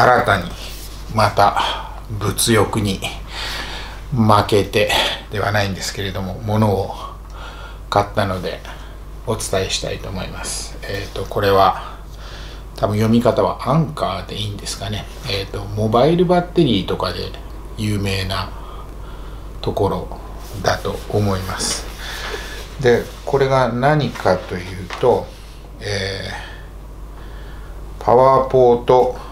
新たにまた物欲に負けてではないんですけれども物を買ったのでお伝えしたいと思います。えっ、ー、とこれは多分読み方はアンカーでいいんですかね。えっ、ー、とモバイルバッテリーとかで有名なところだと思います。でこれが何かというと、えー、パワーポート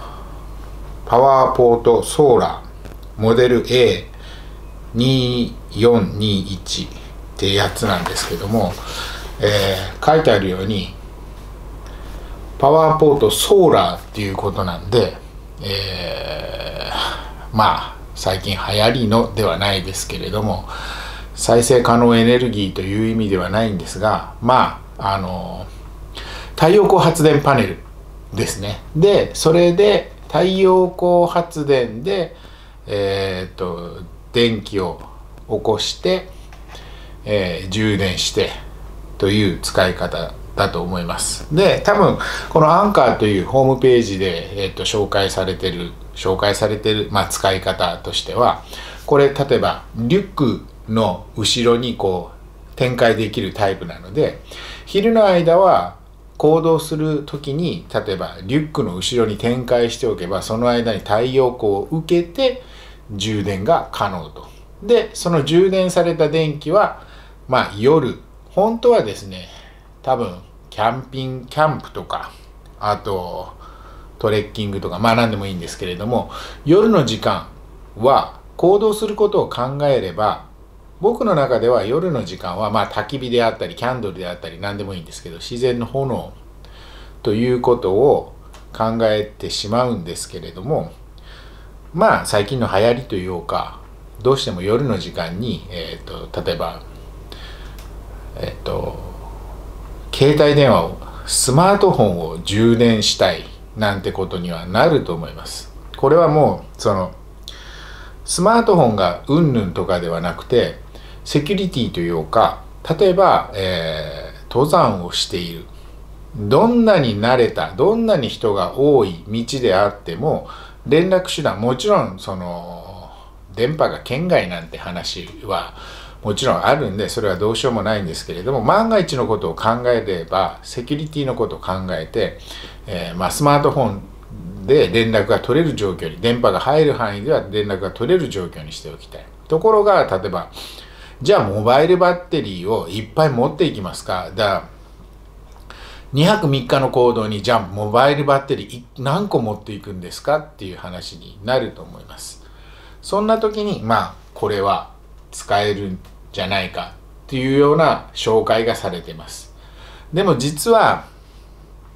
パワーポートソーラーモデル A2421 ってやつなんですけども、えー、書いてあるようにパワーポートソーラーっていうことなんで、えー、まあ最近流行りのではないですけれども再生可能エネルギーという意味ではないんですがまああの太陽光発電パネルですね。でそれで太陽光発電でえー、っと電気を起こして、えー、充電してという使い方だと思います。で多分このアンカーというホームページで、えー、っと紹介されてる紹介されてる、まあ、使い方としてはこれ例えばリュックの後ろにこう展開できるタイプなので昼の間は行動する時に例えばリュックの後ろに展開しておけばその間に太陽光を受けて充電が可能と。でその充電された電気はまあ夜本当はですね多分キャンピングキャンプとかあとトレッキングとかまあ何でもいいんですけれども夜の時間は行動することを考えれば僕の中では夜の時間はまあ焚き火であったりキャンドルであったり何でもいいんですけど自然の炎ということを考えてしまうんですけれどもまあ最近の流行りというかどうしても夜の時間に、えーと、例えばえっ、ー、と携帯電話をスマートフォンを充電したいなんてことにはなると思います。これはもうそのスマートフォンがうんぬんとかではなくてセキュリティというか例えば、えー、登山をしている。どんなに慣れたどんなに人が多い道であっても連絡手段もちろんその電波が圏外なんて話はもちろんあるんでそれはどうしようもないんですけれども万が一のことを考えればセキュリティのことを考えて、えー、まあ、スマートフォンで連絡が取れる状況に電波が入る範囲では連絡が取れる状況にしておきたい。ところが例えばじゃあモバイルバッテリーをいっぱい持っていきますか。だから2泊3日の行動にじゃあモバイルバッテリー何個持っていくんですかっていう話になると思います。そんな時にまあこれは使えるんじゃないかっていうような紹介がされてます。でも実は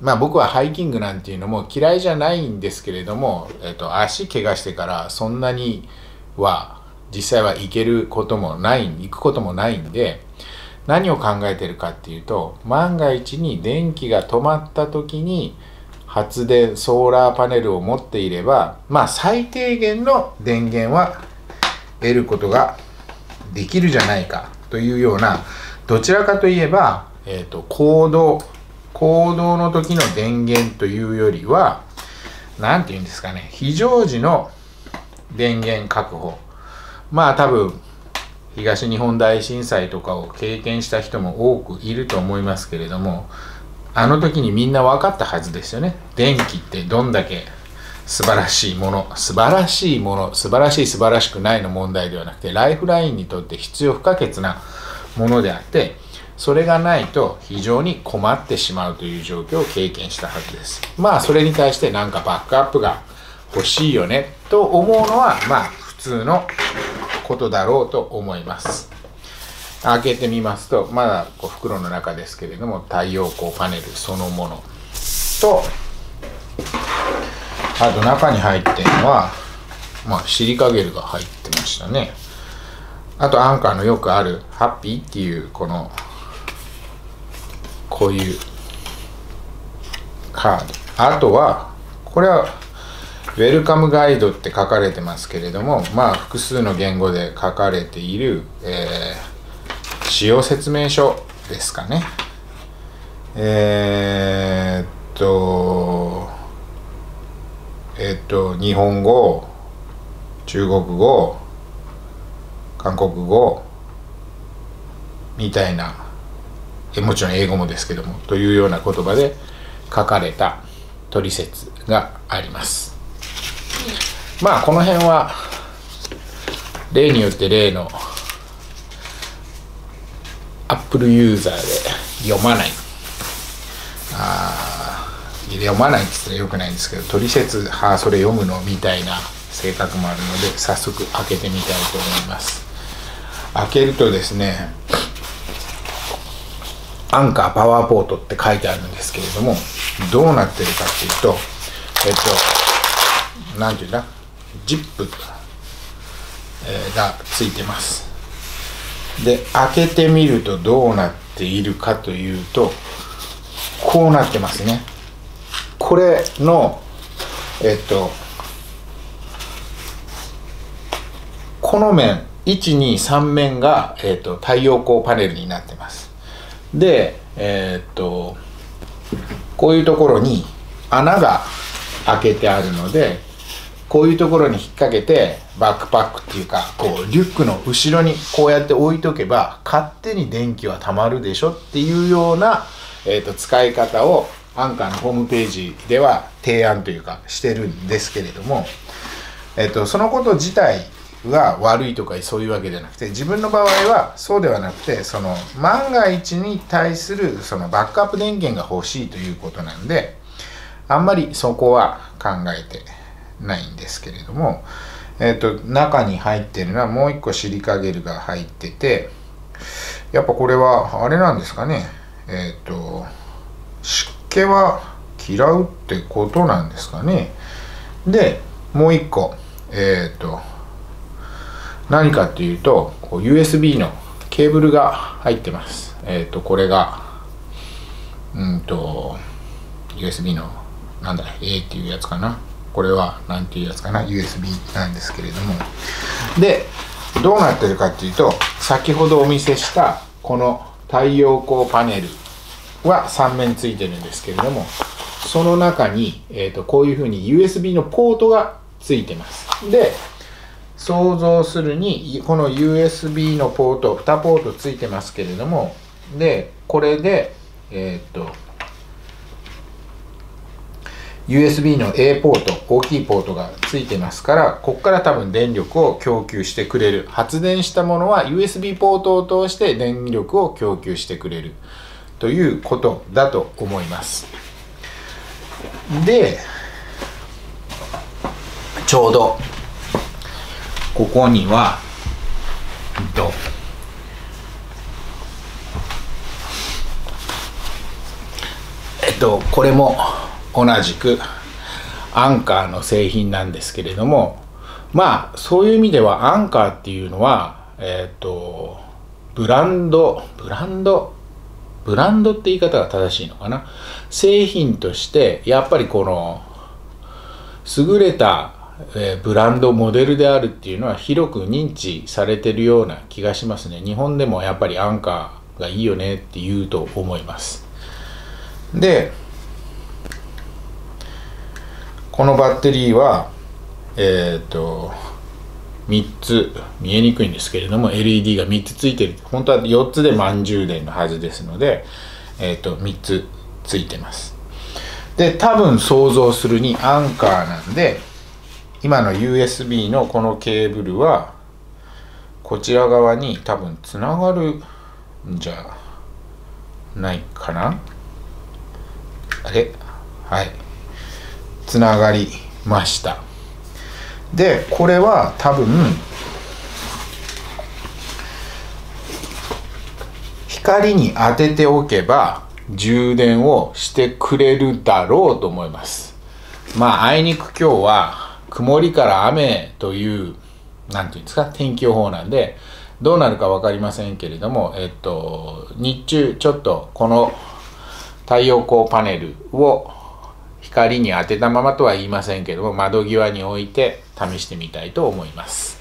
まあ僕はハイキングなんていうのも嫌いじゃないんですけれども、えっと、足怪我してからそんなには実際は行けることもない行くこともないんで何を考えてるかっていうと万が一に電気が止まった時に発電ソーラーパネルを持っていればまあ最低限の電源は得ることができるじゃないかというようなどちらかといえば、えーと、行動行動の時の電源というよりは何て言うんですかね非常時の電源確保。まあ多分東日本大震災とかを経験した人も多くいると思いますけれどもあの時にみんな分かったはずですよね。電気ってどんだけ素晴らしいもの素晴らしいもの素晴らしい素晴らしくないの問題ではなくてライフラインにとって必要不可欠なものであってそれがないと非常に困ってしまうという状況を経験したはずです。まあそれに対してなんかバックアップが欲しいよねと思うのはまあ普通のことだろうと思います。開けてみますとまだこう袋の中ですけれども太陽光パネルそのものとあと中に入ってるのはまあシリカゲルが入ってましたね。あとアンカーのよくあるハッピーっていうこのこういうカード。あとはこれはウェルカムガイドって書かれてますけれども、まあ、複数の言語で書かれている、えー、使用説明書ですかね。えー、っと、えっと日本語中国語韓国語みたいなえもちろん英語もですけどもというような言葉で書かれた取説がありますまあこの辺は例によって例のアップルユーザーで読まない。あ読まないって言ったらよくないんですけど取説はあそれ読むのみたいな性格もあるので早速開けてみたいと思います。開けるとですねアンカーパワーポートって書いてあるんですけれどもどうなってるかっていうとえっと何て言うんだ？ジップ、えがついてます。で開けてみるとどうなっているかというとこうなってますね。これのえっとこの面123面が、えっと、太陽光パネルになってます。でえっとこういうところに穴が開けてあるのでこういうところに引っ掛けてバックパックっていうかこうリュックの後ろにこうやって置いとけば勝手に電気はたまるでしょっていうような、えーと、使い方をアンカーのホームページでは提案というかしてるんですけれども、えーと、そのこと自体が悪いとかそういうわけじゃなくて自分の場合はそうではなくてその万が一に対するそのバックアップ電源が欲しいということなんであんまりそこは考えてないんですけれども、えっ、ー、と、中に入ってるのはもう一個シリカゲルが入ってて、やっぱこれは、あれなんですかね、えっ、ー、と、湿気は嫌うってことなんですかね。で、もう一個、えっ、ー、と、何かっていうと、う USB のケーブルが入ってます。えっ、と、これが、うんと、USB のなんだ A っていうやつかなこれは何ていうやつかな？USB なんですけれども。でどうなってるかっていうと先ほどお見せしたこの太陽光パネルは3面ついてるんですけれどもその中に、えーと、こういうふうに USB のポートがついてます。で想像するにこの USB のポート2ポートついてますけれどもでこれでえっ、ー、と USB の A ポート大きいポートがついてますからここから多分電力を供給してくれる。発電したものは USB ポートを通して電力を供給してくれる。ということだと思います。でちょうどここにはとえっとこれも同じくアンカーの製品なんですけれどもまあそういう意味ではアンカーっていうのはえっ、ー、とブランドブランドブランドって言い方が正しいのかな？製品としてやっぱりこの優れたえブランドモデルであるっていうのは広く認知されてるような気がしますね。日本でもやっぱりアンカーがいいよねって言うと思います。でこのバッテリーはえっ、ー、と3つ見えにくいんですけれども LED が3つついてる。本当は4つで満充電のはずですので、えっ、ー、と3つついてます。で多分想像するにアンカーなんで今の USB のこのケーブルはこちら側に多分つながるんじゃないかな。あれ？はい。つながりました。でこれは多分光に当てておけば充電をしてくれるだろうと思います。まああいにく今日は曇りから雨という何て言うんですか天気予報なんでどうなるか分かりませんけれどもえっと日中ちょっとこの太陽光パネルを光に当てたままとは言いませんけども窓際に置いて試してみたいと思います。